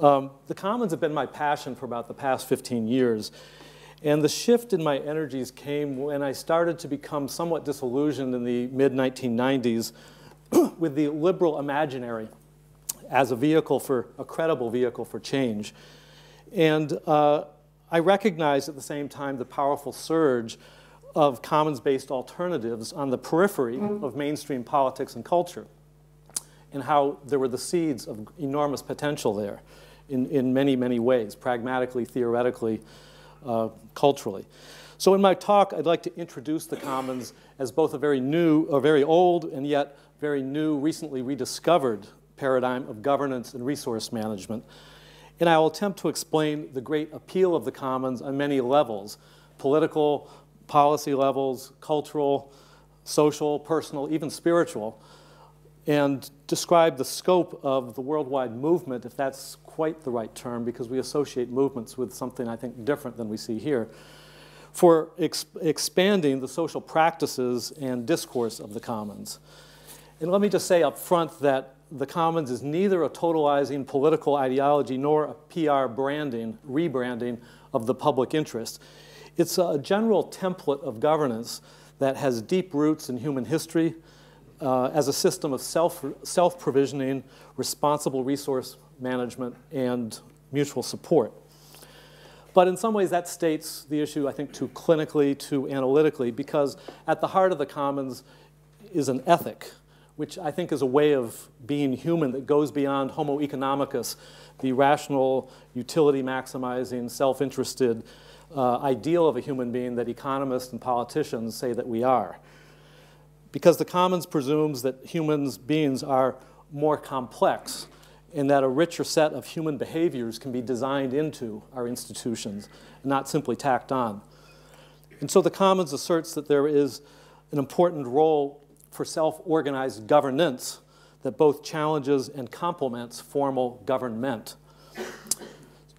Um, the commons have been my passion for about the past 15 years. And the shift in my energies came when I started to become somewhat disillusioned in the mid 1990s with the liberal imaginary as a vehicle for a credible vehicle for change. And uh, I recognized at the same time the powerful surge of commons based alternatives on the periphery of mainstream politics and culture, and how there were the seeds of enormous potential there in, in many, many ways, pragmatically, theoretically, uh, culturally. So in my talk, I'd like to introduce the commons as both a very new, a very old, and yet very new, recently rediscovered paradigm of governance and resource management. And I will attempt to explain the great appeal of the commons on many levels, political, policy levels, cultural, social, personal, even spiritual, and describe the scope of the worldwide movement, if that's quite the right term, because we associate movements with something I think different than we see here, for ex expanding the social practices and discourse of the commons. And let me just say up front that the commons is neither a totalizing political ideology nor a PR branding, rebranding of the public interest. It's a general template of governance that has deep roots in human history uh, as a system of self, self-provisioning, responsible resource management, and mutual support. But in some ways, that states the issue, I think, too clinically, too analytically, because at the heart of the commons is an ethic, which I think is a way of being human that goes beyond homo economicus, the rational, utility maximizing, self interested uh, ideal of a human being that economists and politicians say that we are. Because the commons presumes that humans beings are more complex and that a richer set of human behaviors can be designed into our institutions, not simply tacked on. And so the commons asserts that there is an important role for self-organized governance that both challenges and complements formal government.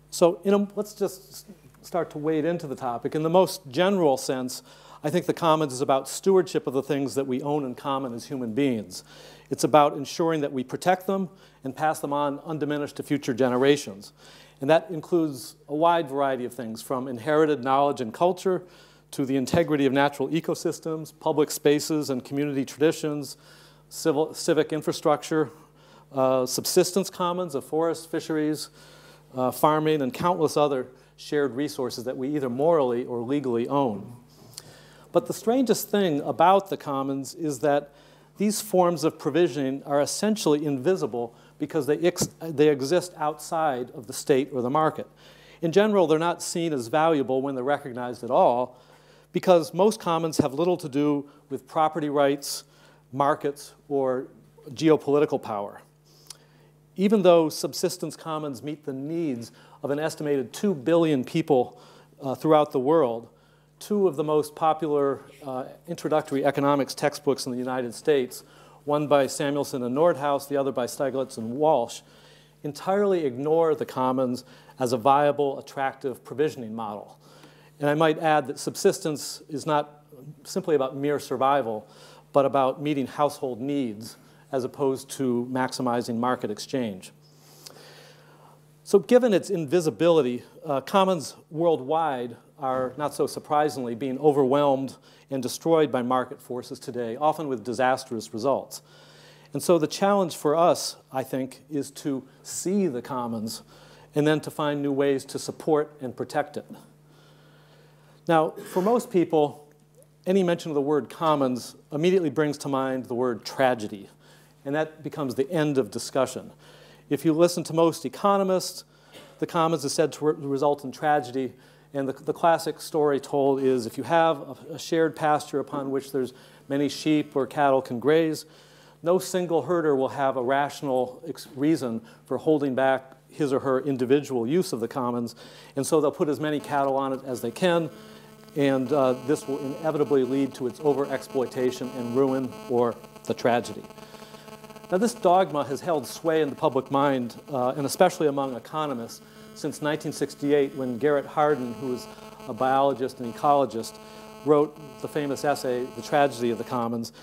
So know, let's just start to wade into the topic. In the most general sense, I think the commons is about stewardship of the things that we own in common as human beings. It's about ensuring that we protect them and pass them on undiminished to future generations. And that includes a wide variety of things, from inherited knowledge and culture to the integrity of natural ecosystems, public spaces and community traditions, civil, civic infrastructure, uh, subsistence commons of forests, fisheries, uh, farming, and countless other shared resources that we either morally or legally own. But the strangest thing about the commons is that these forms of provisioning are essentially invisible because they, ex they exist outside of the state or the market. In general, they're not seen as valuable when they're recognized at all because most commons have little to do with property rights, markets, or geopolitical power. Even though subsistence commons meet the needs of an estimated 2 billion people uh, throughout the world, two of the most popular uh, introductory economics textbooks in the United States, one by Samuelson and Nordhaus, the other by Stiglitz and Walsh, entirely ignore the commons as a viable, attractive provisioning model. And I might add that subsistence is not simply about mere survival, but about meeting household needs as opposed to maximizing market exchange. So given its invisibility, uh, commons worldwide are, not so surprisingly, being overwhelmed and destroyed by market forces today, often with disastrous results. And so the challenge for us, I think, is to see the commons and then to find new ways to support and protect it. Now, for most people, any mention of the word commons immediately brings to mind the word tragedy, and that becomes the end of discussion. If you listen to most economists, the commons is said to re result in tragedy. And the, the, classic story told is if you have a, a shared pasture upon which there's many sheep or cattle can graze, no single herder will have a rational reason for holding back his or her individual use of the commons. And so they'll put as many cattle on it as they can. And uh, this will inevitably lead to its overexploitation and ruin or the tragedy. Now, this dogma has held sway in the public mind, uh, and especially among economists, since 1968 when Garrett Hardin, who was a biologist and ecologist, wrote the famous essay, The Tragedy of the Commons.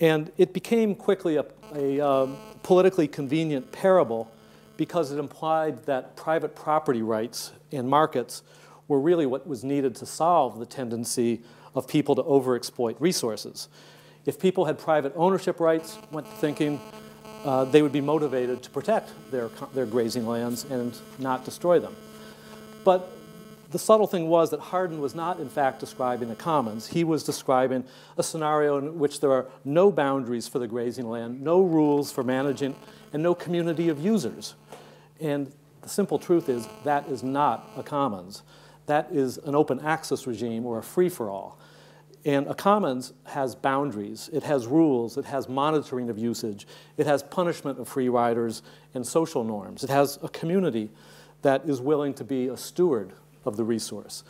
And it became quickly a, a um, politically convenient parable because it implied that private property rights and markets were really what was needed to solve the tendency of people to overexploit resources. If people had private ownership rights, went thinking, uh, they would be motivated to protect their, their grazing lands and not destroy them. But the subtle thing was that Hardin was not, in fact, describing the commons. He was describing a scenario in which there are no boundaries for the grazing land, no rules for managing, and no community of users. And the simple truth is that is not a commons. That is an open access regime or a free-for-all. And a commons has boundaries, it has rules, it has monitoring of usage, it has punishment of free riders and social norms. It has a community that is willing to be a steward of the resource.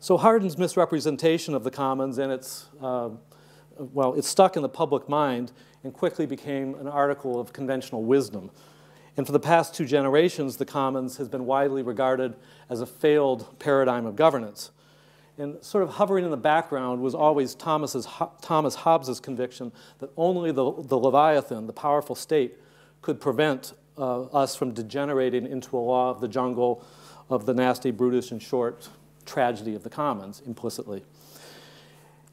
So Hardin's misrepresentation of the commons and its, uh, well, it stuck in the public mind and quickly became an article of conventional wisdom. And for the past two generations, the commons has been widely regarded as a failed paradigm of governance. And sort of hovering in the background was always Thomas's, Thomas Hobbes's conviction that only the, the Leviathan, the powerful state, could prevent uh, us from degenerating into a law of the jungle, of the nasty, brutish, and short tragedy of the commons, implicitly.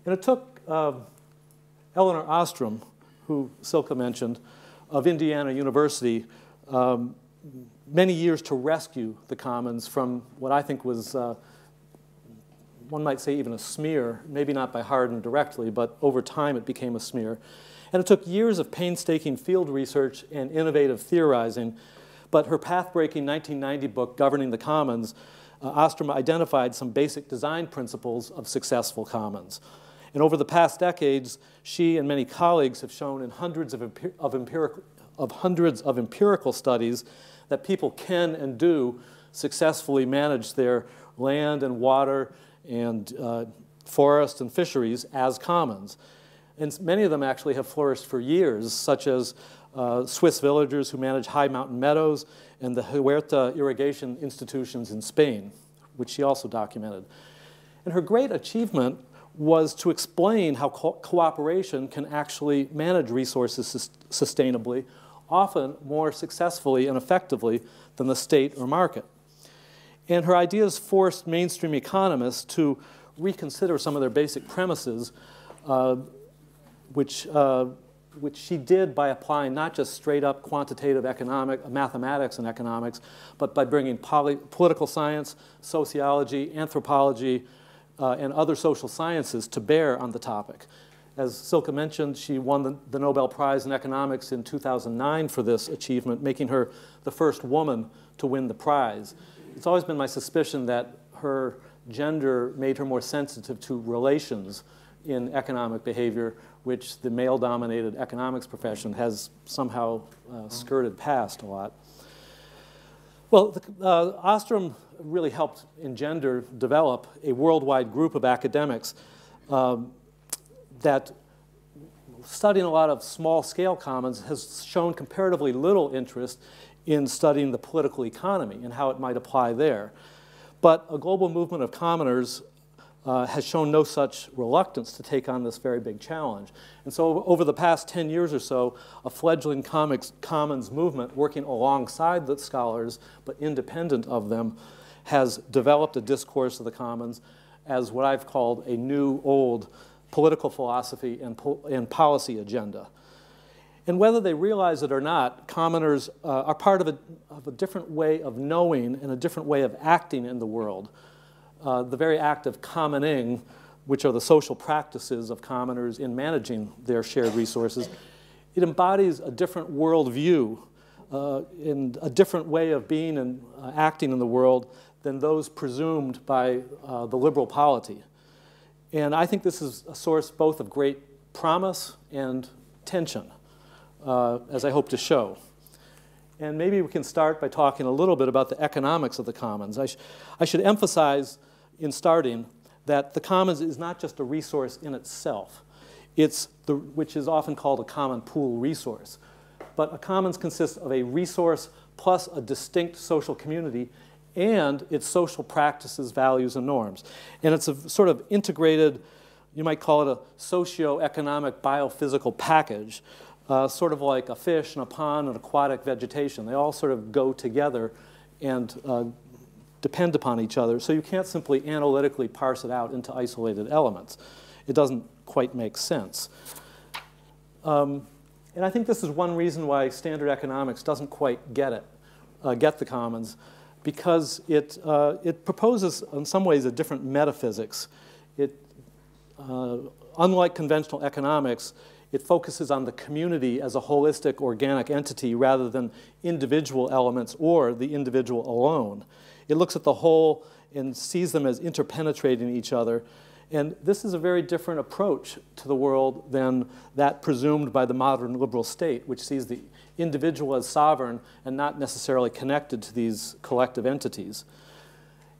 And it took uh, Elinor Ostrom, who Silke mentioned, of Indiana University, um, many years to rescue the commons from what I think was uh, one might say even a smear, maybe not by Hardin directly, but over time it became a smear. And it took years of painstaking field research and innovative theorizing, but her path-breaking 1990 book, Governing the Commons, uh, Ostrom identified some basic design principles of successful commons. And over the past decades, she and many colleagues have shown in hundreds of, of, empirical, of hundreds of empirical studies that people can and do successfully manage their land and water and uh, forests and fisheries as commons. And many of them actually have flourished for years, such as uh, Swiss villagers who manage high mountain meadows and the Huerta irrigation institutions in Spain, which she also documented. And her great achievement was to explain how co cooperation can actually manage resources sus sustainably, often more successfully and effectively than the state or market. And her ideas forced mainstream economists to reconsider some of their basic premises, uh, which, uh, which she did by applying not just straight up quantitative economic, mathematics and economics, but by bringing political science, sociology, anthropology, uh, and other social sciences to bear on the topic. As Silke mentioned, she won the, the, Nobel Prize in Economics in 2009 for this achievement, making her the first woman to win the prize it's always been my suspicion that her gender made her more sensitive to relations in economic behavior, which the male-dominated economics profession has somehow uh, skirted past a lot. Well, the, uh, Ostrom really helped engender, develop a worldwide group of academics um, that studying a lot of small-scale commons has shown comparatively little interest in studying the political economy and how it might apply there. But a global movement of commoners uh, has shown no such reluctance to take on this very big challenge. And so over the past 10 years or so, a fledgling comics, commons movement working alongside the scholars but independent of them has developed a discourse of the commons as what I've called a new old political philosophy and, po and policy agenda. And whether they realize it or not, commoners uh, are part of a, of a, different way of knowing and a different way of acting in the world. Uh, the very act of commoning, which are the social practices of commoners in managing their shared resources, it embodies a different worldview uh, and a different way of being and uh, acting in the world than those presumed by uh, the liberal polity. And I think this is a source both of great promise and tension uh, as I hope to show. And maybe we can start by talking a little bit about the economics of the commons. I, sh I should emphasize in starting that the commons is not just a resource in itself, it's the, which is often called a common pool resource. But a commons consists of a resource plus a distinct social community and its social practices, values, and norms. And it's a sort of integrated, you might call it a socio-economic biophysical package uh, sort of like a fish and a pond and aquatic vegetation. They all sort of go together and uh, depend upon each other. So you can't simply analytically parse it out into isolated elements. It doesn't quite make sense. Um, and I think this is one reason why standard economics doesn't quite get it, uh, get the commons, because it, uh, it proposes, in some ways, a different metaphysics. It, uh, unlike conventional economics, it focuses on the community as a holistic organic entity rather than individual elements or the individual alone. It looks at the whole and sees them as interpenetrating each other. And this is a very different approach to the world than that presumed by the modern liberal state, which sees the individual as sovereign and not necessarily connected to these collective entities.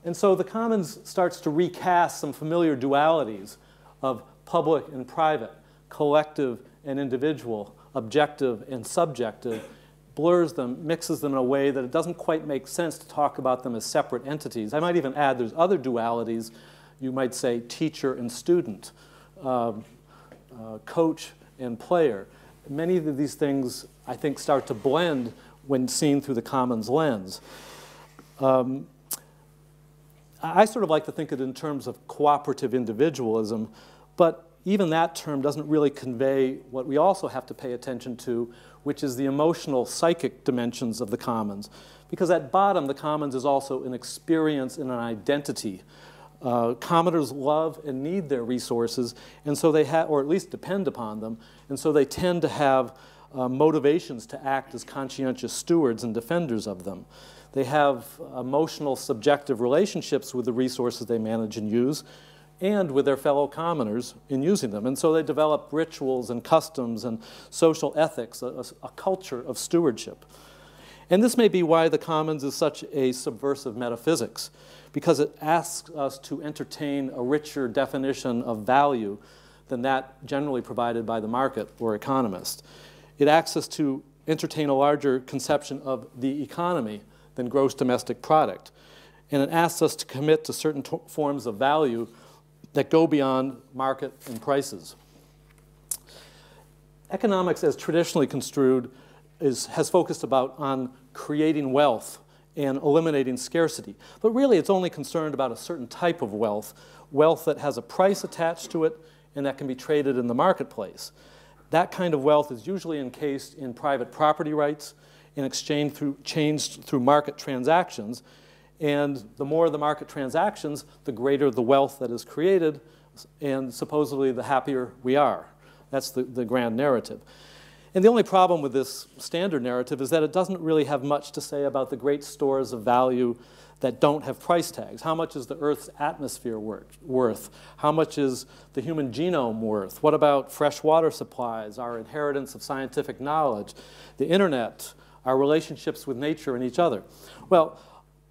And so the commons starts to recast some familiar dualities of public and private, collective and individual, objective and subjective, blurs them, mixes them in a way that it doesn't quite make sense to talk about them as separate entities. I might even add there's other dualities. You might say teacher and student, um, uh, coach and player. Many of these things, I think, start to blend when seen through the commons lens. Um, I sort of like to think of it in terms of cooperative individualism, but even that term doesn't really convey what we also have to pay attention to, which is the emotional, psychic dimensions of the commons. Because at bottom, the commons is also an experience and an identity. Uh, commoners love and need their resources, and so they have, or at least depend upon them, and so they tend to have uh, motivations to act as conscientious stewards and defenders of them. They have emotional, subjective relationships with the resources they manage and use, and with their fellow commoners in using them. And so they develop rituals and customs and social ethics, a, a, culture of stewardship. And this may be why the commons is such a subversive metaphysics, because it asks us to entertain a richer definition of value than that generally provided by the market or economist. It asks us to entertain a larger conception of the economy than gross domestic product. And it asks us to commit to certain forms of value that go beyond market and prices. Economics, as traditionally construed, is, has focused about on creating wealth and eliminating scarcity. But really, it's only concerned about a certain type of wealth, wealth that has a price attached to it and that can be traded in the marketplace. That kind of wealth is usually encased in private property rights and exchanged through, changed through market transactions and the more the market transactions, the greater the wealth that is created, and supposedly the happier we are. That's the, the grand narrative. And the only problem with this standard narrative is that it doesn't really have much to say about the great stores of value that don't have price tags. How much is the Earth's atmosphere worth? How much is the human genome worth? What about fresh water supplies, our inheritance of scientific knowledge, the internet, our relationships with nature and each other? Well,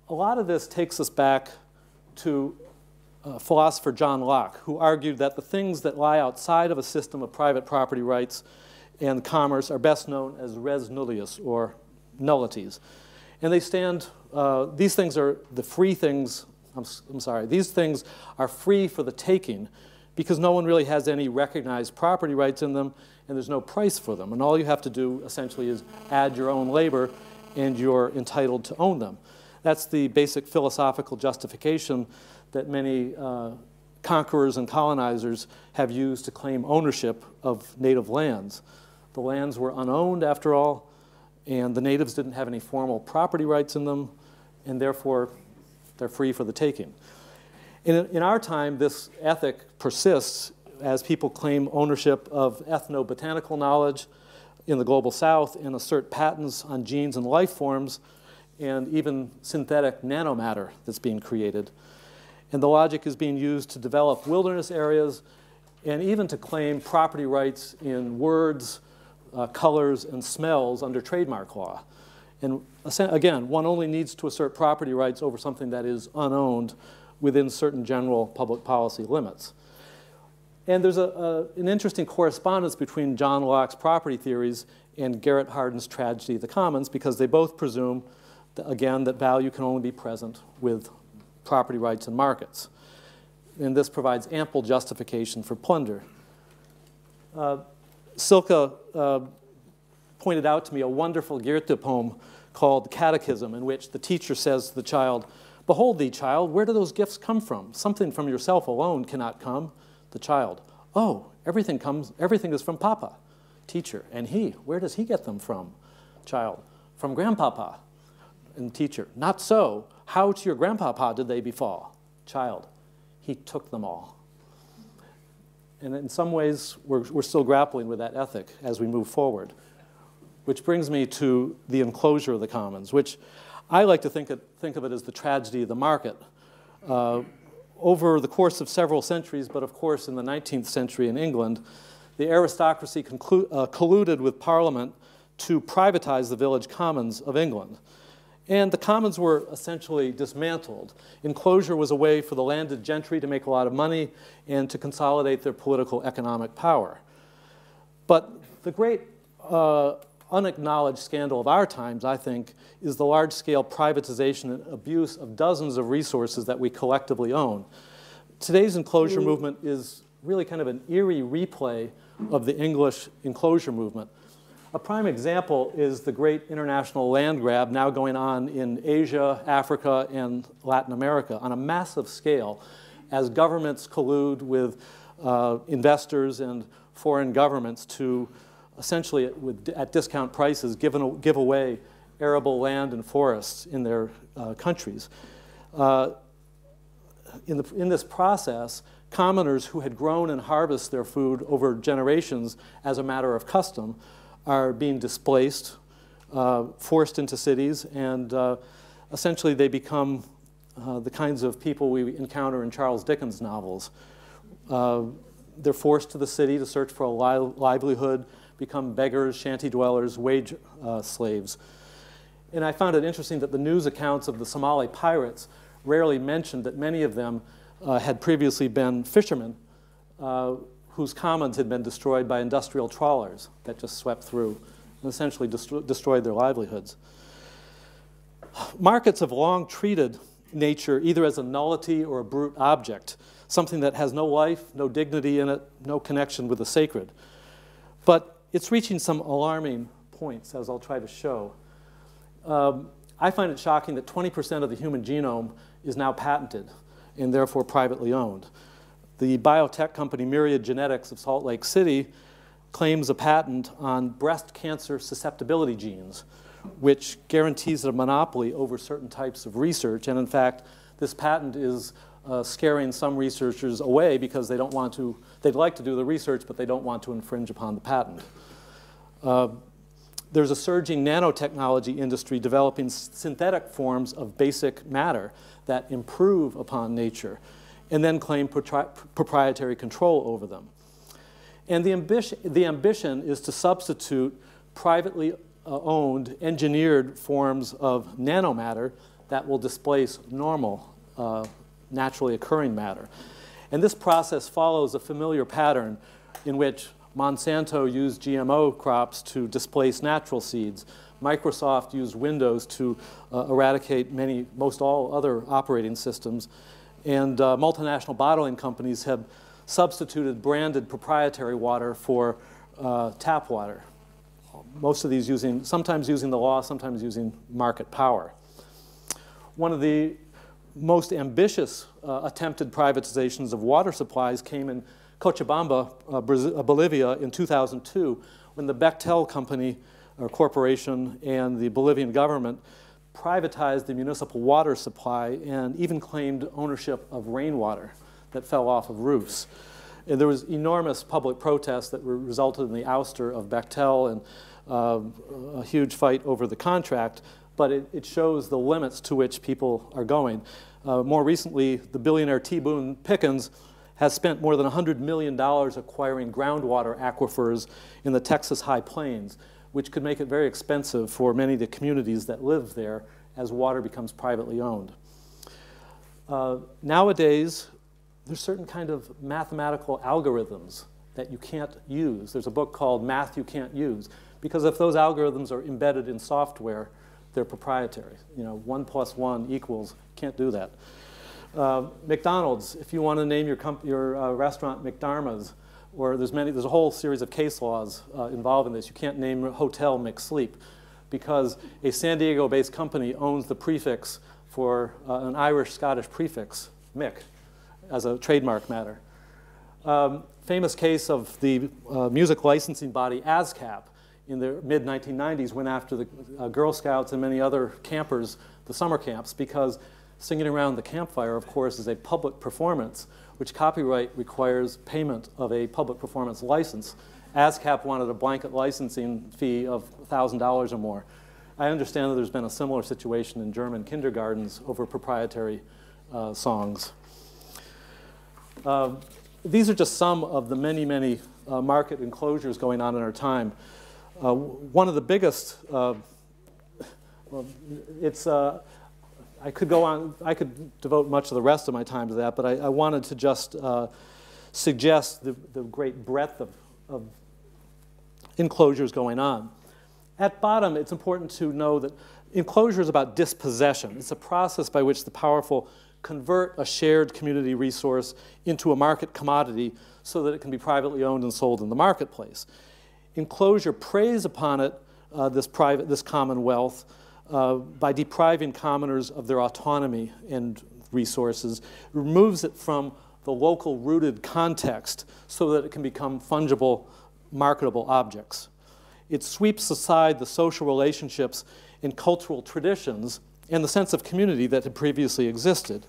a lot of this takes us back to uh, philosopher John Locke, who argued that the things that lie outside of a system of private property rights and commerce are best known as res nullius, or nullities. And they stand, uh, these things are the free things, I'm, I'm sorry, these things are free for the taking because no one really has any recognized property rights in them and there's no price for them. And all you have to do essentially is add your own labor and you're entitled to own them. That's the basic philosophical justification that many uh, conquerors and colonizers have used to claim ownership of native lands. The lands were unowned, after all, and the natives didn't have any formal property rights in them, and therefore they're free for the taking. In, in our time, this ethic persists as people claim ownership of ethnobotanical knowledge in the global south and assert patents on genes and life forms and even synthetic nanomatter that's being created. And the logic is being used to develop wilderness areas and even to claim property rights in words, uh, colors, and smells under trademark law. And again, one only needs to assert property rights over something that is unowned within certain general public policy limits. And there's a, a, an interesting correspondence between John Locke's property theories and Garrett Hardin's tragedy of the commons because they both presume again, that value can only be present with property rights and markets. And this provides ample justification for plunder. Uh, Silke uh, pointed out to me a wonderful Goethe poem called Catechism, in which the teacher says to the child, Behold thee, child, where do those gifts come from? Something from yourself alone cannot come. The child, Oh, everything comes, everything is from Papa. Teacher, and he, where does he get them from? Child, from Grandpapa. And teacher, not so. How to your grandpapa did they befall? Child, he took them all. And in some ways, we're, we're still grappling with that ethic as we move forward. Which brings me to the enclosure of the commons, which I like to think, it, think of it as the tragedy of the market. Uh, over the course of several centuries, but of course in the 19th century in England, the aristocracy uh, colluded with Parliament to privatize the village commons of England. And the commons were essentially dismantled. Enclosure was a way for the landed gentry to make a lot of money and to consolidate their political economic power. But the great uh, unacknowledged scandal of our times, I think, is the large scale privatization and abuse of dozens of resources that we collectively own. Today's enclosure movement is really kind of an eerie replay of the English enclosure movement. A prime example is the great international land grab now going on in Asia, Africa, and Latin America on a massive scale as governments collude with uh, investors and foreign governments to essentially at, with, at discount prices give, away arable land and forests in their uh, countries. Uh, in, the, in this process, commoners who had grown and harvested their food over generations as a matter of custom are being displaced, uh, forced into cities, and uh, essentially they become uh, the kinds of people we encounter in Charles Dickens' novels. Uh, they're forced to the city to search for a li livelihood, become beggars, shanty dwellers, wage uh, slaves. And I found it interesting that the news accounts of the Somali pirates rarely mentioned that many of them had previously been fishermen whose commons had been destroyed by industrial trawlers that just swept through and essentially destro destroyed their livelihoods. Markets have long treated nature either as a nullity or a brute object, something that has no life, no dignity in it, no connection with the sacred. But it's reaching some alarming points, as I'll try to show. Um, I find it shocking that 20% of the human genome is now patented and therefore privately owned. The biotech company Myriad Genetics of Salt Lake City claims a patent on breast cancer susceptibility genes, which guarantees a monopoly over certain types of research. And in fact, this patent is uh, scaring some researchers away because they don't want to, they'd like to do the research, but they don't want to infringe upon the patent. Uh, there's a surging nanotechnology industry developing synthetic forms of basic matter that improve upon nature and then claim proprietary control over them. And the, ambition, the ambition is to substitute privately uh, owned, engineered forms of nanomatter that will displace normal, uh, naturally occurring matter. And this process follows a familiar pattern in which Monsanto used GMO crops to displace natural seeds. Microsoft used Windows to uh, eradicate many, most all other operating systems. And uh, multinational bottling companies have substituted branded proprietary water for uh, tap water. Most of these using, sometimes using the law, sometimes using market power. One of the most ambitious uh, attempted privatizations of water supplies came in Cochabamba, uh, uh, Bolivia in 2002 when the Bechtel company or corporation and the Bolivian government privatized the municipal water supply and even claimed ownership of rainwater that fell off of roofs. And there was enormous public protests that resulted in the ouster of Bechtel and uh, a huge fight over the contract, but it, it, shows the limits to which people are going. Uh, more recently, the billionaire T. Boone Pickens has spent more than $100 million acquiring groundwater aquifers in the Texas High Plains which could make it very expensive for many of the communities that live there as water becomes privately owned. Uh, nowadays, there's certain kind of mathematical algorithms that you can't use. There's a book called Math You Can't Use, because if those algorithms are embedded in software, they're proprietary. You know, one plus one equals, can't do that. Uh, McDonald's, if you want to name your, your uh, restaurant McDarma's, or there's many, there's a whole series of case laws uh, involved in this. You can't name hotel McSleep because a San Diego-based company owns the prefix for uh, an Irish-Scottish prefix, Mick, as a trademark matter. Um, famous case of the uh, music licensing body ASCAP in the mid-1990s went after the uh, Girl Scouts and many other campers, the summer camps, because singing around the campfire, of course, is a public performance, which copyright requires payment of a public performance license. ASCAP wanted a blanket licensing fee of $1,000 or more. I understand that there's been a similar situation in German kindergartens over proprietary uh, songs. Uh, these are just some of the many, many uh, market enclosures going on in our time. Uh, one of the biggest, uh, well, it's, uh, I could go on, I could devote much of the rest of my time to that, but I, I wanted to just suggest the, the great breadth of, of enclosures going on. At bottom, it's important to know that enclosure is about dispossession. It's a process by which the powerful convert a shared community resource into a market commodity so that it can be privately owned and sold in the marketplace. Enclosure preys upon it, uh, this, private, this common wealth, uh, by depriving commoners of their autonomy and resources, removes it from the local rooted context so that it can become fungible, marketable objects. It sweeps aside the social relationships and cultural traditions and the sense of community that had previously existed.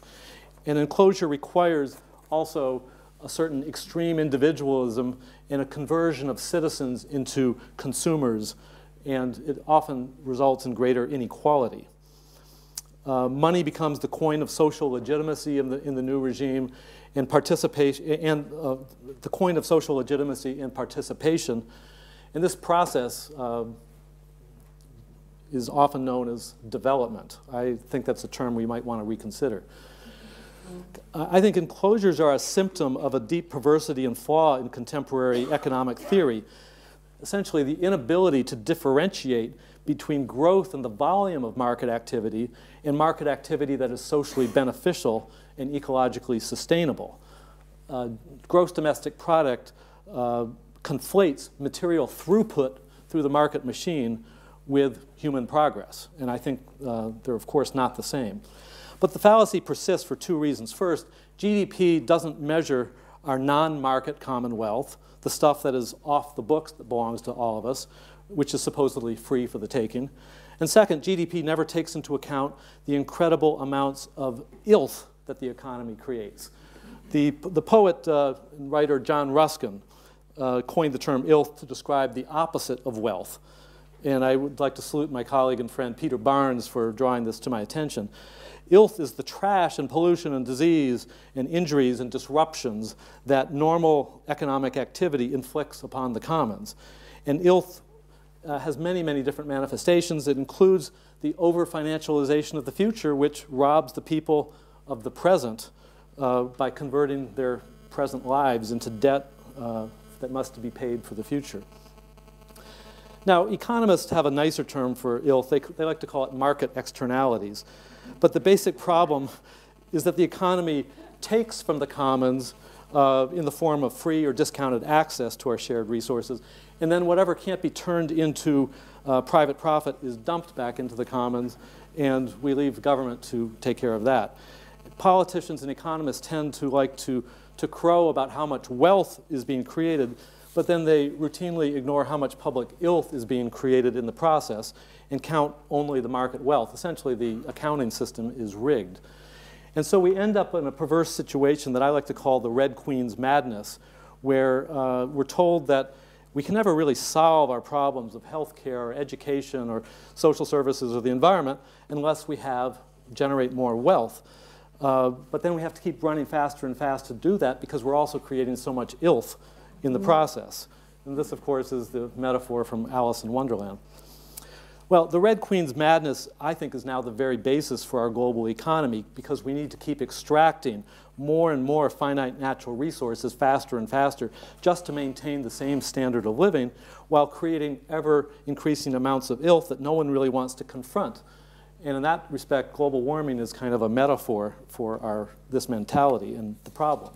And enclosure requires also a certain extreme individualism and a conversion of citizens into consumers, and it often results in greater inequality. Uh, money becomes the coin of social legitimacy in the, in the new regime, and participation, and uh, the coin of social legitimacy and participation. And this process uh, is often known as development. I think that's a term we might want to reconsider. I think enclosures are a symptom of a deep perversity and flaw in contemporary economic theory. Essentially, the inability to differentiate between growth and the volume of market activity and market activity that is socially beneficial and ecologically sustainable. Uh, gross domestic product uh, conflates material throughput through the market machine with human progress. And I think uh, they're, of course, not the same. But the fallacy persists for two reasons. First, GDP doesn't measure our non market commonwealth, the stuff that is off the books that belongs to all of us, which is supposedly free for the taking. And second, GDP never takes into account the incredible amounts of ilth that the economy creates. The, the poet uh, and writer John Ruskin uh, coined the term ilth to describe the opposite of wealth. And I would like to salute my colleague and friend Peter Barnes for drawing this to my attention. Ilth is the trash and pollution and disease and injuries and disruptions that normal economic activity inflicts upon the commons. And Ilth uh, has many, many different manifestations. It includes the over financialization of the future, which robs the people of the present uh, by converting their present lives into debt uh, that must be paid for the future. Now, economists have a nicer term for ilth. They, they like to call it market externalities. But the basic problem is that the economy takes from the commons uh, in the form of free or discounted access to our shared resources, and then whatever can't be turned into uh, private profit is dumped back into the commons, and we leave government to take care of that. Politicians and economists tend to like to, to crow about how much wealth is being created, but then they routinely ignore how much public ilth is being created in the process and count only the market wealth. Essentially, the accounting system is rigged. And so we end up in a perverse situation that I like to call the Red Queen's madness, where uh, we're told that we can never really solve our problems of healthcare or education or social services or the environment unless we have generate more wealth. Uh, but then we have to keep running faster and faster to do that because we're also creating so much ilth in the mm -hmm. process. And this, of course, is the metaphor from Alice in Wonderland. Well, the Red Queen's madness, I think, is now the very basis for our global economy because we need to keep extracting more and more finite natural resources faster and faster just to maintain the same standard of living while creating ever increasing amounts of ilth that no one really wants to confront. And in that respect, global warming is kind of a metaphor for our, this mentality and the problem.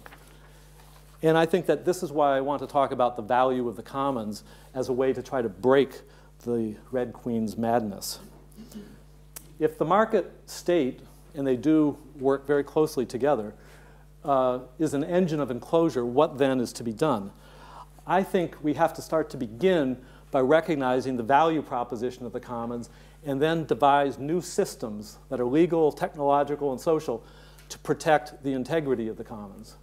And I think that this is why I want to talk about the value of the commons as a way to try to break the Red Queen's madness. If the market state, and they do work very closely together, uh, is an engine of enclosure, what then is to be done? I think we have to start to begin by recognizing the value proposition of the commons and then devise new systems that are legal, technological, and social to protect the integrity of the commons.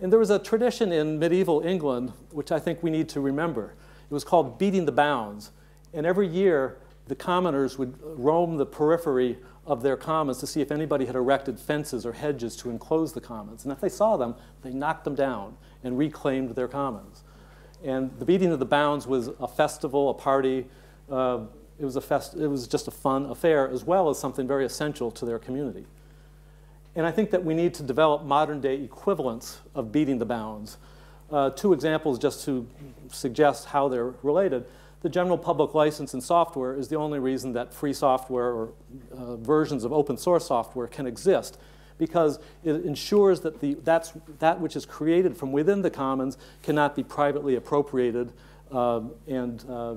And there was a tradition in medieval England which I think we need to remember. It was called beating the bounds. And every year, the commoners would roam the periphery of their commons to see if anybody had erected fences or hedges to enclose the commons. And if they saw them, they knocked them down and reclaimed their commons. And the beating of the bounds was a festival, a party. Uh, it, was a fest it was just a fun affair, as well as something very essential to their community. And I think that we need to develop modern day equivalents of beating the bounds. Uh, two examples just to suggest how they're related. The general public license in software is the only reason that free software or uh, versions of open source software can exist because it ensures that the, that's, that which is created from within the commons cannot be privately appropriated uh, and uh,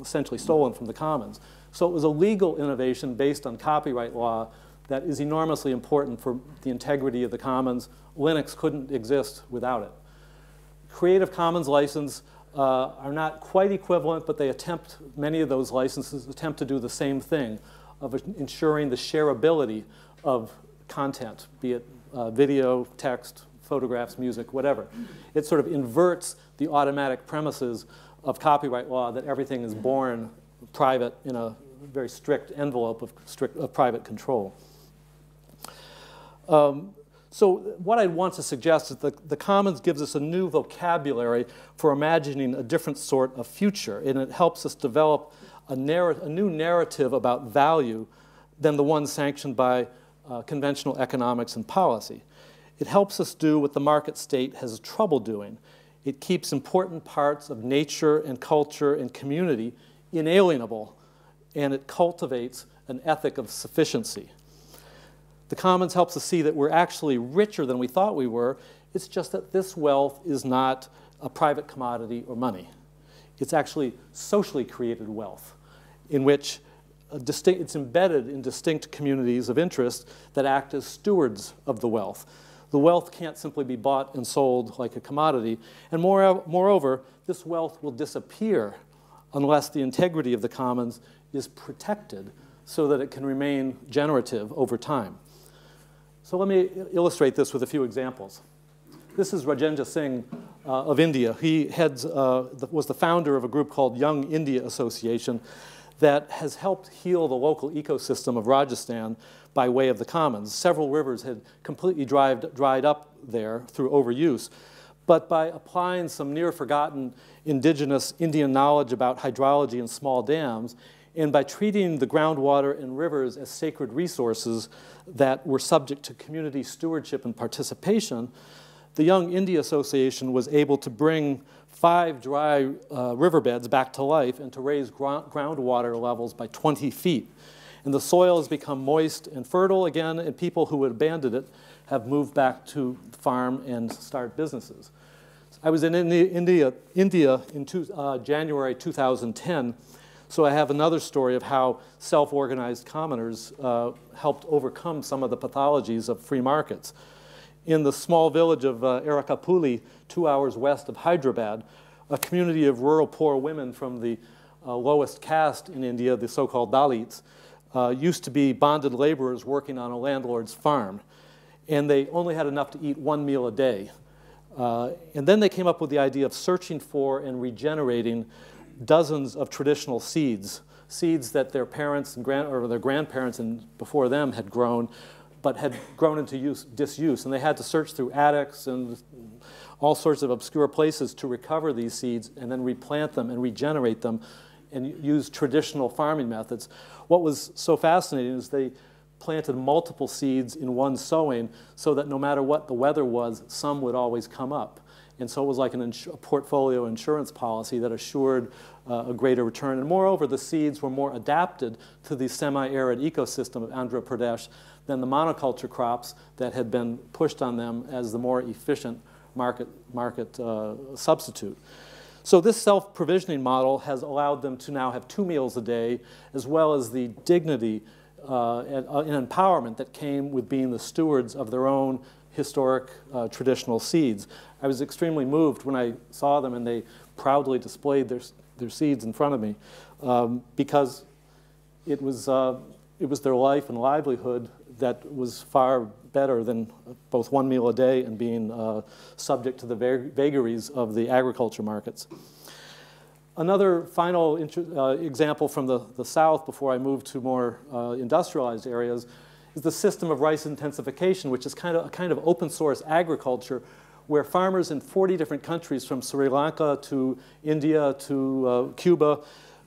essentially stolen from the commons. So it was a legal innovation based on copyright law that is enormously important for the integrity of the commons. Linux couldn't exist without it. Creative Commons license uh, are not quite equivalent, but they attempt, many of those licenses attempt to do the same thing of ensuring the shareability of content, be it uh, video, text, photographs, music, whatever. It sort of inverts the automatic premises of copyright law that everything is born private in a very strict envelope of, strict, of private control. Um, so what I want to suggest is that the Commons gives us a new vocabulary for imagining a different sort of future, and it helps us develop a, a new narrative about value than the one sanctioned by uh, conventional economics and policy. It helps us do what the market state has trouble doing. It keeps important parts of nature and culture and community inalienable, and it cultivates an ethic of sufficiency. The Commons helps us see that we're actually richer than we thought we were. It's just that this wealth is not a private commodity or money. It's actually socially created wealth in which distinct, it's embedded in distinct communities of interest that act as stewards of the wealth. The wealth can't simply be bought and sold like a commodity. And more, moreover, this wealth will disappear unless the integrity of the commons is protected so that it can remain generative over time. So let me illustrate this with a few examples. This is Rajendra Singh uh, of India. He heads, uh, the, was the founder of a group called Young India Association, that has helped heal the local ecosystem of Rajasthan by way of the commons. Several rivers had completely dried, dried up there through overuse. But by applying some near forgotten indigenous Indian knowledge about hydrology and small dams, and by treating the groundwater and rivers as sacred resources that were subject to community stewardship and participation, the Young India Association was able to bring five dry uh, riverbeds back to life and to raise groundwater levels by 20 feet. And the soil has become moist and fertile again, and people who had abandoned it have moved back to farm and start businesses. I was in India, India in two, uh, January 2010, so I have another story of how self-organized commoners uh, helped overcome some of the pathologies of free markets in the small village of uh, Erakapuli, two hours west of Hyderabad, a community of rural poor women from the uh, lowest caste in India, the so-called Dalits, uh, used to be bonded laborers working on a landlord's farm. And they only had enough to eat one meal a day. Uh, and then they came up with the idea of searching for and regenerating dozens of traditional seeds, seeds that their parents and grand, or their grandparents and before them had grown but had grown into use, disuse. And they had to search through attics and all sorts of obscure places to recover these seeds and then replant them and regenerate them and use traditional farming methods. What was so fascinating is they planted multiple seeds in one sowing so that no matter what the weather was, some would always come up. And so it was like an a portfolio insurance policy that assured uh, a greater return. And moreover, the seeds were more adapted to the semi-arid ecosystem of Andhra Pradesh than the monoculture crops that had been pushed on them as the more efficient market, market uh, substitute. So this self-provisioning model has allowed them to now have two meals a day, as well as the dignity uh, and, uh, and, empowerment that came with being the stewards of their own historic uh, traditional seeds. I was extremely moved when I saw them and they proudly displayed their, their seeds in front of me um, because it was, uh, it was their life and livelihood that was far better than both one meal a day and being uh, subject to the vagaries of the agriculture markets. Another final uh, example from the, the south before I move to more uh, industrialized areas is the system of rice intensification, which is kind of a kind of open source agriculture where farmers in 40 different countries from Sri Lanka to India to uh, Cuba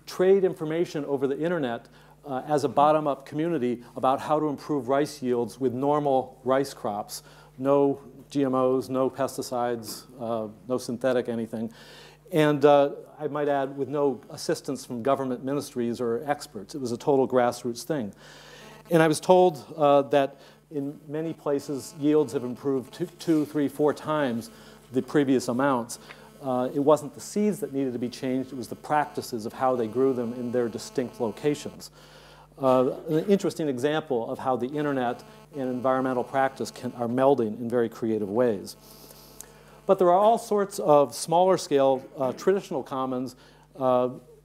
trade information over the internet uh, as a bottom-up community about how to improve rice yields with normal rice crops. No GMOs, no pesticides, uh, no synthetic anything. And uh, I might add, with no assistance from government ministries or experts. It was a total grassroots thing. And I was told uh, that in many places, yields have improved two, two three, four times the previous amounts. Uh, it wasn't the seeds that needed to be changed, it was the practices of how they grew them in their distinct locations. Uh, an interesting example of how the internet and environmental practice can, are melding in very creative ways. But there are all sorts of smaller scale uh, traditional commons.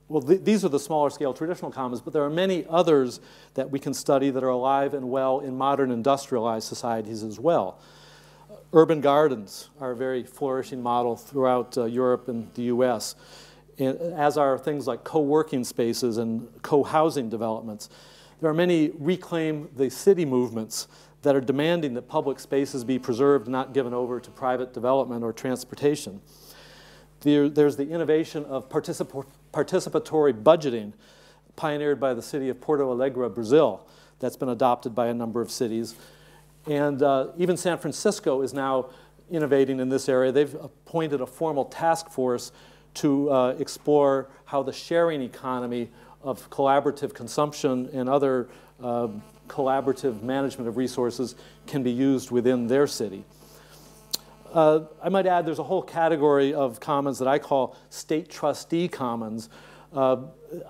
Uh, well, th these are the smaller scale traditional commons, but there are many others that we can study that are alive and well in modern industrialized societies as well. Urban gardens are a very flourishing model throughout uh, Europe and the US as are things like co-working spaces and co-housing developments. There are many reclaim the city movements that are demanding that public spaces be preserved, not given over to private development or transportation. There, there's the innovation of particip participatory budgeting, pioneered by the city of Porto Alegre, Brazil, that's been adopted by a number of cities. And uh, even San Francisco is now innovating in this area. They've appointed a formal task force to uh, explore how the sharing economy of collaborative consumption and other uh, collaborative management of resources can be used within their city. Uh, I might add there's a whole category of commons that I call state trustee commons. Uh,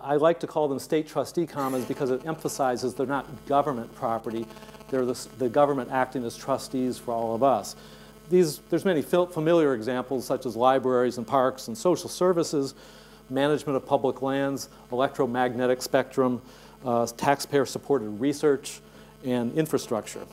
I like to call them state trustee commons because it emphasizes they're not government property. They're the, the government acting as trustees for all of us these, there's many familiar examples such as libraries and parks and social services, management of public lands, electromagnetic spectrum, uh, taxpayer-supported research, and infrastructure.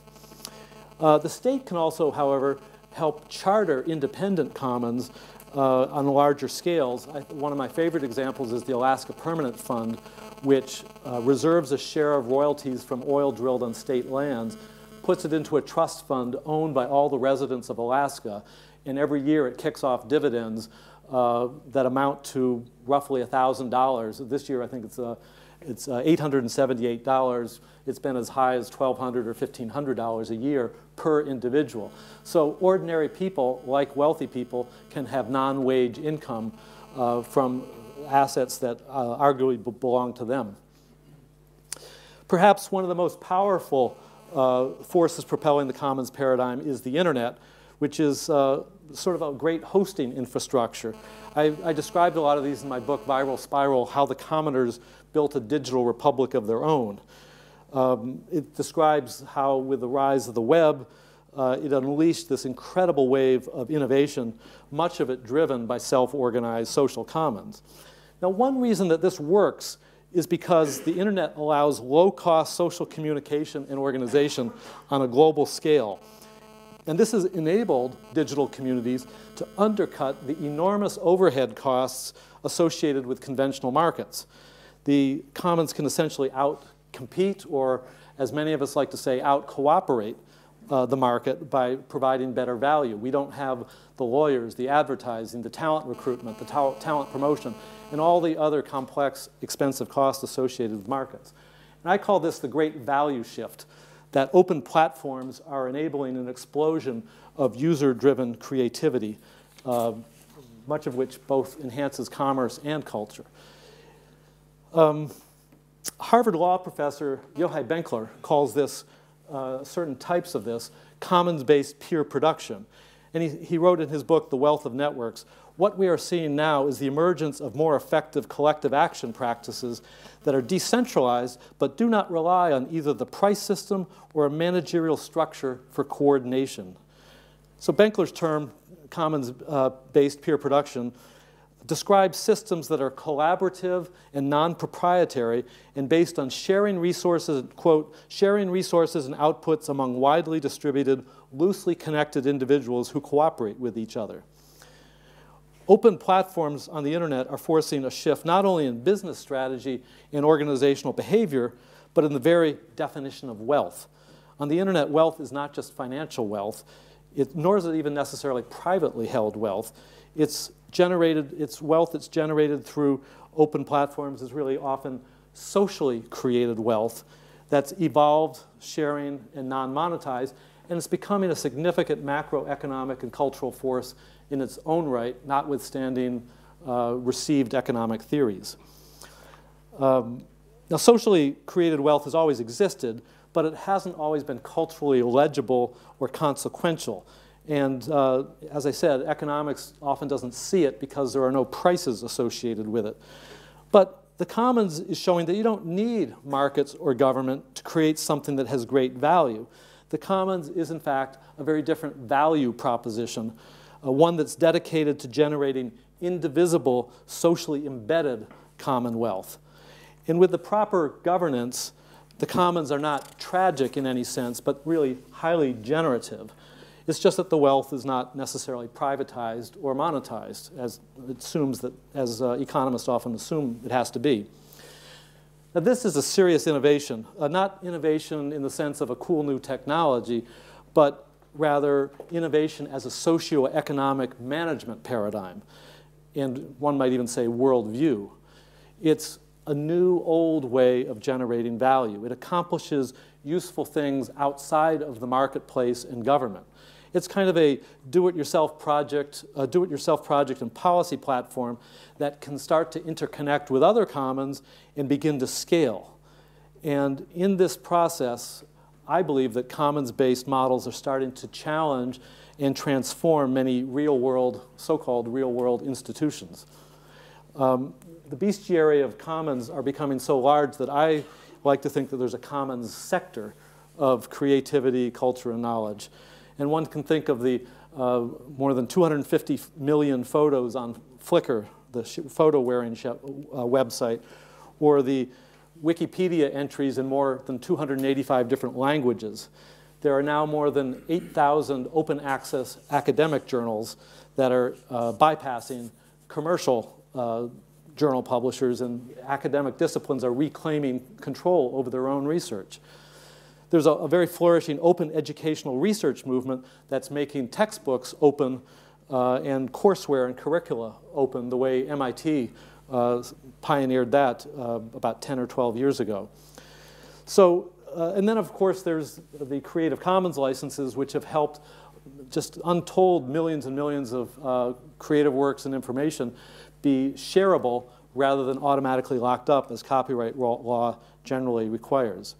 Uh, the state can also, however, help charter independent commons uh, on larger scales. I, one of my favorite examples is the Alaska Permanent Fund, which uh, reserves a share of royalties from oil drilled on state lands puts it into a trust fund owned by all the residents of Alaska, and every year it kicks off dividends uh, that amount to roughly $1,000. This year I think it's, uh, it's uh, $878. It's been as high as $1,200 or $1,500 a year per individual. So ordinary people, like wealthy people, can have non-wage income uh, from assets that uh, arguably belong to them. Perhaps one of the most powerful uh, forces propelling the commons paradigm is the internet, which is uh, sort of a great hosting infrastructure. I, I, described a lot of these in my book, Viral Spiral, how the commoners built a digital republic of their own. Um, it describes how, with the rise of the web, uh, it unleashed this incredible wave of innovation, much of it driven by self-organized social commons. Now, one reason that this works is because the internet allows low-cost social communication and organization on a global scale. And this has enabled digital communities to undercut the enormous overhead costs associated with conventional markets. The commons can essentially out-compete, or as many of us like to say, out-cooperate uh, the market by providing better value. We don't have the lawyers, the advertising, the talent recruitment, the ta talent promotion, and all the other complex, expensive costs associated with markets. And I call this the great value shift, that open platforms are enabling an explosion of user-driven creativity, uh, much of which both enhances commerce and culture. Um, Harvard law professor Yochai Benkler calls this uh, certain types of this commons-based peer production. And he, he wrote in his book, The Wealth of Networks, what we are seeing now is the emergence of more effective collective action practices that are decentralized but do not rely on either the price system or a managerial structure for coordination. So Benkler's term, commons-based uh, peer production, describes systems that are collaborative and non-proprietary and based on sharing resources, quote, sharing resources and outputs among widely distributed, loosely connected individuals who cooperate with each other. Open platforms on the internet are forcing a shift not only in business strategy and organizational behavior, but in the very definition of wealth. On the internet, wealth is not just financial wealth, it, nor is it even necessarily privately held wealth. It's generated, it's wealth that's generated through open platforms is really often socially created wealth that's evolved, sharing, and non-monetized, and it's becoming a significant macroeconomic and cultural force in its own right, notwithstanding uh, received economic theories. Um, now, socially created wealth has always existed, but it hasn't always been culturally legible or consequential. And uh, as I said, economics often doesn't see it because there are no prices associated with it. But the commons is showing that you don't need markets or government to create something that has great value. The commons is, in fact, a very different value proposition uh, one that's dedicated to generating indivisible, socially embedded commonwealth. And with the proper governance, the commons are not tragic in any sense, but really highly generative. It's just that the wealth is not necessarily privatized or monetized, as it assumes that, as uh, economists often assume it has to be. Now, this is a serious innovation, uh, not innovation in the sense of a cool new technology, but rather innovation as a socio-economic management paradigm, and one might even say worldview. It's a new, old way of generating value. It accomplishes useful things outside of the marketplace and government. It's kind of a do-it-yourself project, a do-it-yourself project and policy platform that can start to interconnect with other commons and begin to scale. And in this process, I believe that commons-based models are starting to challenge and transform many real-world, so-called real-world institutions. Um, the bestiary of commons are becoming so large that I like to think that there's a commons sector of creativity, culture, and knowledge. And one can think of the uh, more than 250 million photos on Flickr, the photo-wearing uh, website, or the Wikipedia entries in more than 285 different languages. There are now more than 8,000 open access academic journals that are uh, bypassing commercial uh, journal publishers and academic disciplines are reclaiming control over their own research. There's a, a very flourishing open educational research movement that's making textbooks open uh, and courseware and curricula open the way MIT uh, pioneered that uh, about 10 or 12 years ago. So, uh, and then of course there's the Creative Commons licenses which have helped just untold millions and millions of uh, creative works and information be shareable rather than automatically locked up as copyright law generally requires.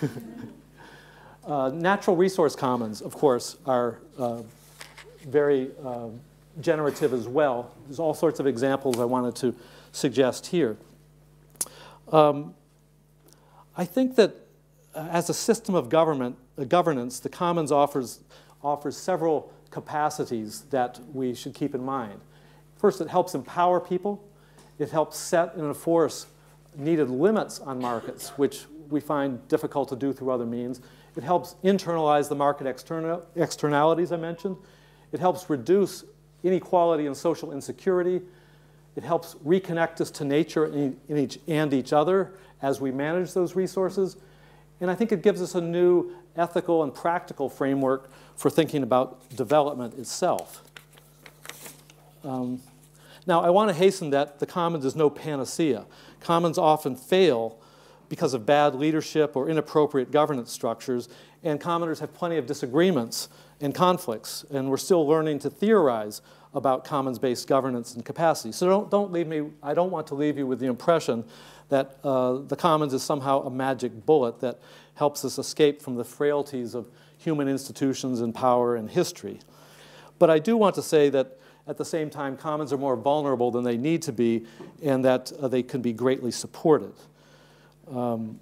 Uh, natural resource commons, of course, are uh, very uh, generative as well. There's all sorts of examples I wanted to suggest here. Um, I think that uh, as a system of government, uh, governance, the commons offers, offers several capacities that we should keep in mind. First, it helps empower people. It helps set and enforce needed limits on markets, which we find difficult to do through other means. It helps internalize the market external, externalities I mentioned. It helps reduce inequality and social insecurity. It helps reconnect us to nature and each, and each other as we manage those resources. And I think it gives us a new ethical and practical framework for thinking about development itself. Um, now, I want to hasten that the commons is no panacea. Commons often fail because of bad leadership or inappropriate governance structures, and commoners have plenty of disagreements and conflicts, and we're still learning to theorize about commons-based governance and capacity. So don't, don't leave me, I don't want to leave you with the impression that uh, the commons is somehow a magic bullet that helps us escape from the frailties of human institutions and power and history. But I do want to say that at the same time, commons are more vulnerable than they need to be, and that uh, they can be greatly supported. Um,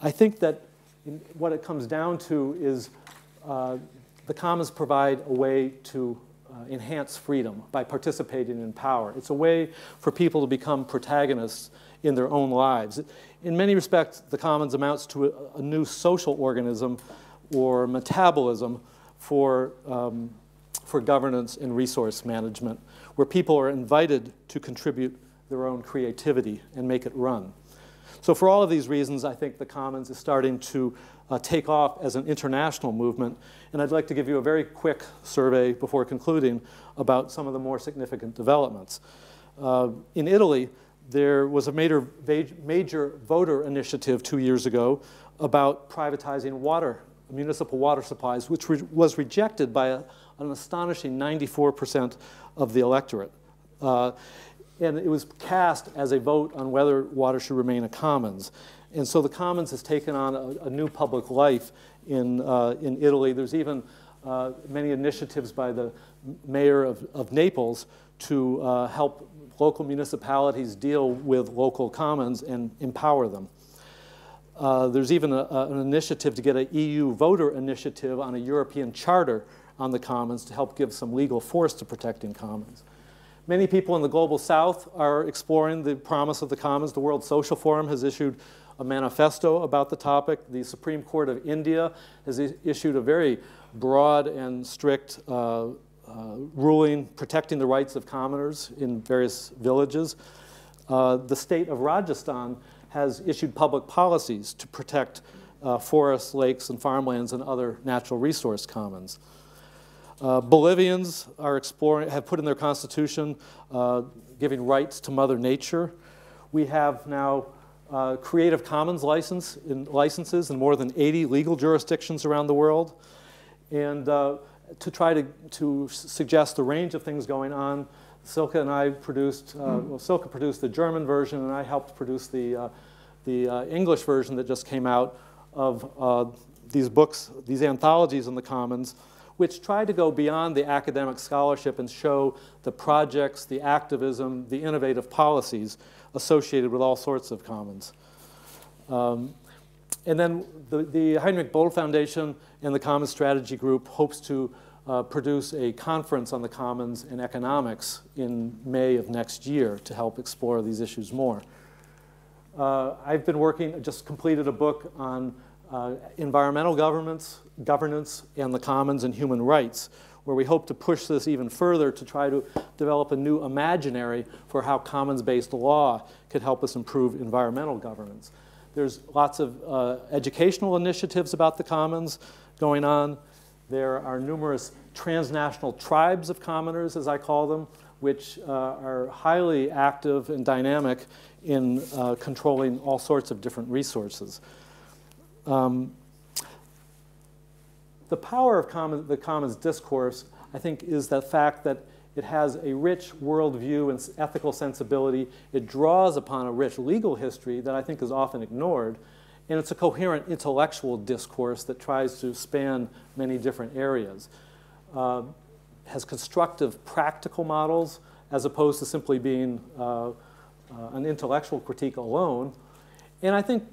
I think that what it comes down to is uh, the commons provide a way to uh, enhance freedom by participating in power. It's a way for people to become protagonists in their own lives. In many respects, the commons amounts to a, a new social organism or metabolism for, um, for governance and resource management, where people are invited to contribute their own creativity and make it run. So for all of these reasons, I think the Commons is starting to uh, take off as an international movement. And I'd like to give you a very quick survey before concluding about some of the more significant developments. Uh, in Italy, there was a major, major voter initiative two years ago about privatizing water, municipal water supplies, which re was rejected by a, an astonishing 94% of the electorate. Uh, and it was cast as a vote on whether water should remain a commons. And so the commons has taken on a, a new public life in, uh, in Italy. There's even uh, many initiatives by the mayor of, of Naples to uh, help local municipalities deal with local commons and empower them. Uh, there's even a, an initiative to get an EU voter initiative on a European charter on the commons to help give some legal force to protecting commons. Many people in the global south are exploring the promise of the commons. The World Social Forum has issued a manifesto about the topic. The Supreme Court of India has issued a very broad and strict uh, uh, ruling protecting the rights of commoners in various villages. Uh, the state of Rajasthan has issued public policies to protect uh, forests, lakes, and farmlands and other natural resource commons. Uh, Bolivians are exploring, have put in their constitution uh, giving rights to Mother Nature. We have now uh, Creative Commons license in, licenses in more than 80 legal jurisdictions around the world. And uh, to try to, to suggest the range of things going on, Silke and I produced, uh, well, Silke produced the German version, and I helped produce the, uh, the English version that just came out of these books, these anthologies in the Commons which try to go beyond the academic scholarship and show the projects, the activism, the innovative policies associated with all sorts of commons. Um, and then the, the, Heinrich Böll Foundation and the Commons Strategy Group hopes to uh, produce a conference on the commons and economics in May of next year to help explore these issues more. Uh, I've been working, just completed a book on uh, environmental governments, governance, and the commons and human rights, where we hope to push this even further to try to develop a new imaginary for how commons-based law could help us improve environmental governance. There's lots of uh, educational initiatives about the commons going on. There are numerous transnational tribes of commoners, as I call them, which uh, are highly active and dynamic in uh, controlling all sorts of different resources. Um, the power of common, the commons discourse, I think, is the fact that it has a rich worldview and ethical sensibility. It draws upon a rich legal history that I think is often ignored. And it's a coherent intellectual discourse that tries to span many different areas. Uh, has constructive practical models as opposed to simply being uh, uh, an intellectual critique alone. And I think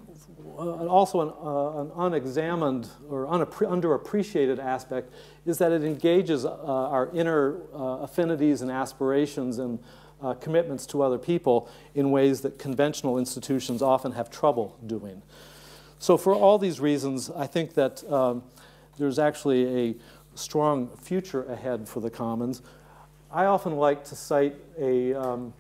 uh, also an, uh, an, unexamined or underappreciated aspect is that it engages uh, our inner uh, affinities and aspirations and uh, commitments to other people in ways that conventional institutions often have trouble doing. So for all these reasons, I think that um, there's actually a strong future ahead for the commons. I often like to cite a um,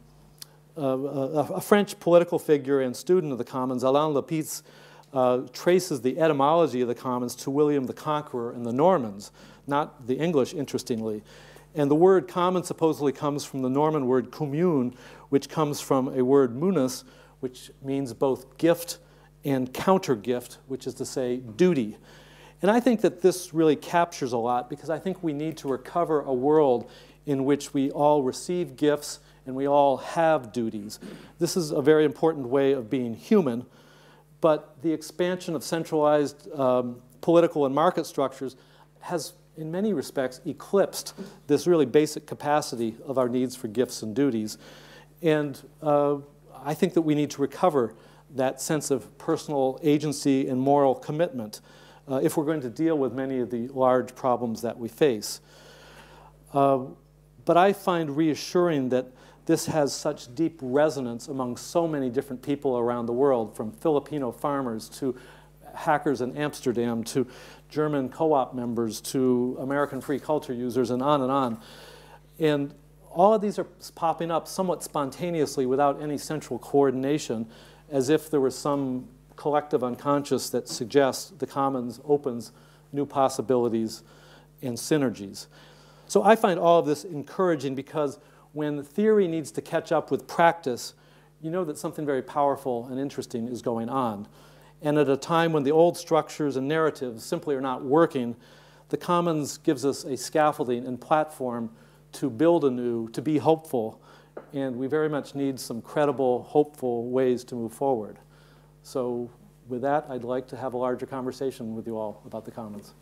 a, French political figure and student of the Commons, Alain Lipietz, uh, traces the etymology of the Commons to William the Conqueror and the Normans, not the English, interestingly. And the word common supposedly comes from the Norman word commune, which comes from a word munus, which means both gift and counter gift, which is to say duty. And I think that this really captures a lot because I think we need to recover a world in which we all receive gifts and we all have duties. This is a very important way of being human but the expansion of centralized um, political and market structures has, in many respects, eclipsed this really basic capacity of our needs for gifts and duties. And uh, I think that we need to recover that sense of personal agency and moral commitment uh, if we're going to deal with many of the large problems that we face. Uh, but I find reassuring that this has such deep resonance among so many different people around the world, from Filipino farmers to hackers in Amsterdam to German co-op members to American free culture users and on and on. And all of these are popping up somewhat spontaneously without any central coordination, as if there was some collective unconscious that suggests the commons opens new possibilities and synergies. So I find all of this encouraging because when theory needs to catch up with practice, you know that something very powerful and interesting is going on. And at a time when the old structures and narratives simply are not working, the Commons gives us a scaffolding and platform to build anew, to be hopeful, and we very much need some credible, hopeful ways to move forward. So with that, I'd like to have a larger conversation with you all about the Commons.